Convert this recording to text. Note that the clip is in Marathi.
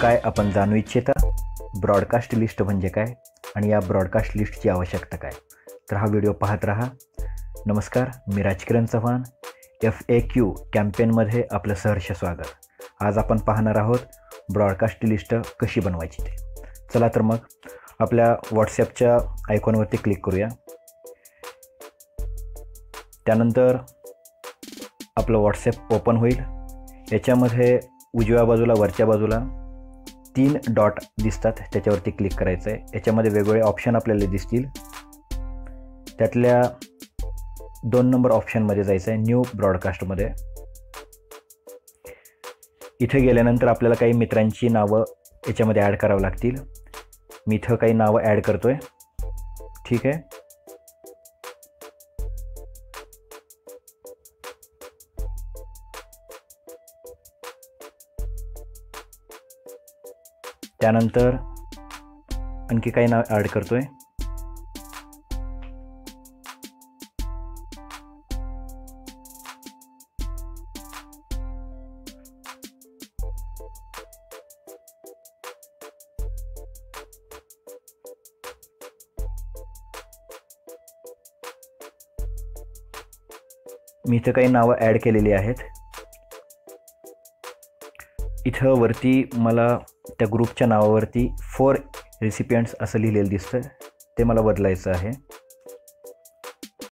काय आपण जाणू इच्छिता? ब्रॉडकास्ट लिस्ट म्हणजे काय? आणि या ब्रॉडकास्ट लिस्टची आवश्यकता काय? तर हा व्हिडिओ पाहत राहा. नमस्कार मी Rajkiran Chavan. F A Q कॅम्पेनमध्ये आपलं सहर्ष स्वागत. आज आपण पाहणार आहोत ब्रॉडकास्ट लिस्ट कशी बनवायची ते. चला तर मग आपल्या व्हॉट्सॲपच्या आयकॉनवरती क्लिक करूया. त्यानंतर आपलं व्हॉट्सॲप ओपन होईल. याच्यामध्ये उजव्या बाजूला वरच्या बाजूला तीन डॉट दिसतात त्याच्यावरती क्लिक करायचं आहे याच्यामध्ये वेगवेगळे ऑप्शन आपल्याला दिसतील. त्यातल्या दोन नंबर ऑप्शनमध्ये जायचं आहे न्यू ब्रॉडकास्टमध्ये इथे गेल्यानंतर आपल्याला काही मित्रांची नावं याच्यामध्ये ॲड करावं लागतील. मी इथं काही नावं ॲड करतो आहे ठीक आहे? त्यानंतर आणखी काही नाव ॲड करतो आहे मी इथं काही नावं ॲड केलेली आहेत. इथं वरती मला त्या ग्रुपच्या नावावरती फोर रेसिपियंट्स असं लिहिलेलं दिसतं ते मला बदलायचं आहे.